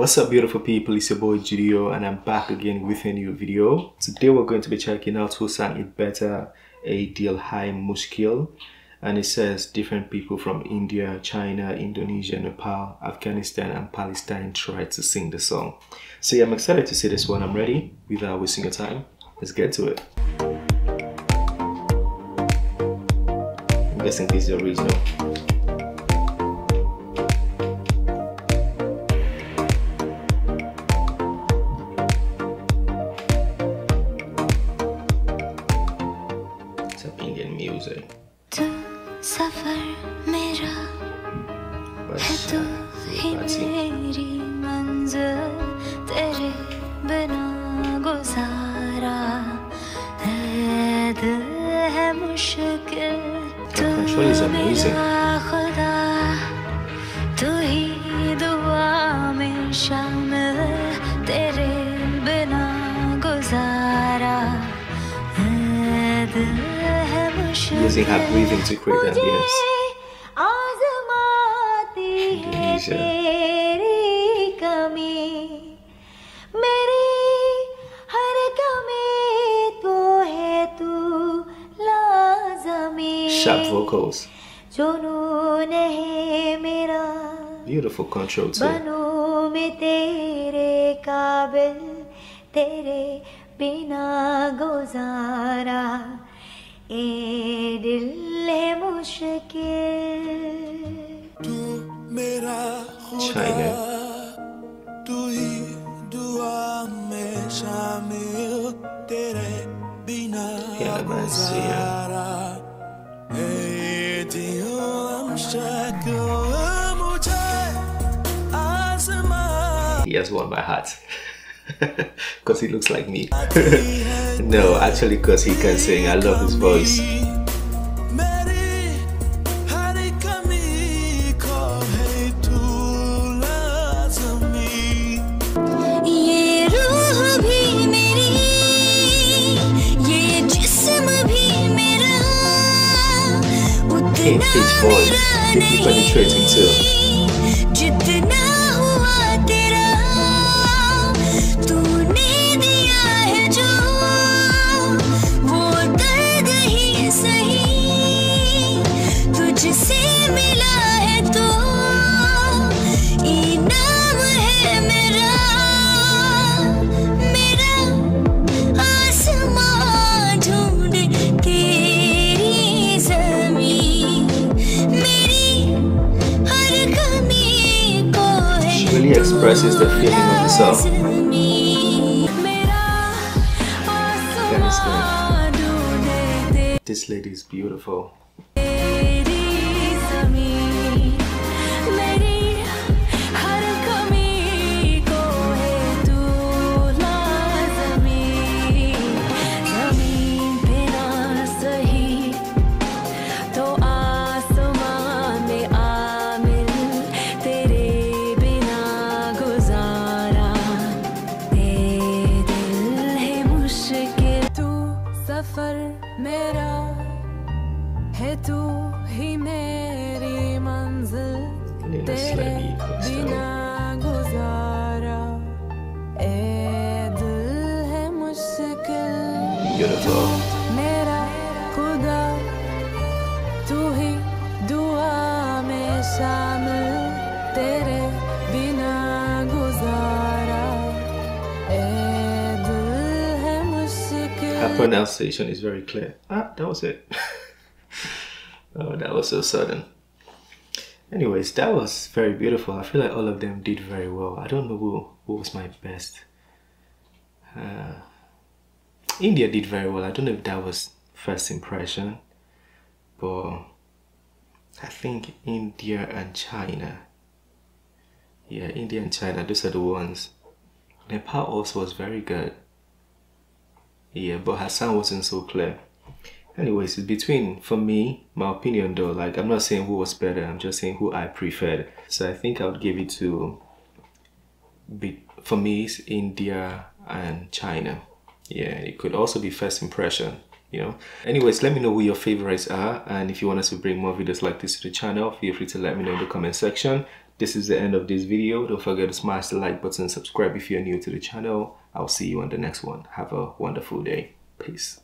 What's up beautiful people, it's your boy Judeo and I'm back again with a new video. Today we're going to be checking out who sang it better, Ae Dil Hai Mushkil. And it says different people from India, China, Indonesia, Nepal, Afghanistan and Palestine tried to sing the song. So yeah, I'm excited to see this one. I'm ready. Without wasting your time, let's get to it. I'm guessing this is the original. सफर मेरा है तू ही मेरी मंजिल तेरे बिना गुजारा है दिल है मुश्किल तू मेरा using her breathing to create the ambience. Sharp vocals. Beautiful control too. तेरे बिना गुजारा ए दिल है मुश्किल तू मेरा खुदा तू ही दुआ में शामिल तेरे बिना गुजारा ए दिल मुश्किल मुझे आसमां He has won my heart. because he looks like me. no, actually because he can sing. I love his voice. His voice, deeply penetrating too. Expresses the feeling of the song. This lady is beautiful. है तू ही मेरी मंजिल तेरे बिना गुजारा ए दिल है मुश्किल मेरा Pronunciation is very clear. Ah, that was it. Oh, that was so sudden. Anyways, that was very beautiful. I feel like all of them did very well. I don't know who, who was my best. Uh, India did very well. I don't know if that was first impression, but I think India and China. Yeah, India and China, those are the ones. Nepal also was very good. Yeah, but Hassan wasn't so clear. Anyways it's between for me my opinion though like i'm not saying who was better i'm just saying who i preferred. So i think i would give it to be for me it's india and china. Yeah it could also be first impression you know? Anyways let me know who your favorites are and if you want us to bring more videos like this to the channel feel free to let me know in the comment section. This is the end of this video. Don't forget to smash the like button, subscribe if you're new to the channel. I'll see you on the next one. Have a wonderful day. Peace.